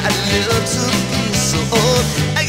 I live to be so old. I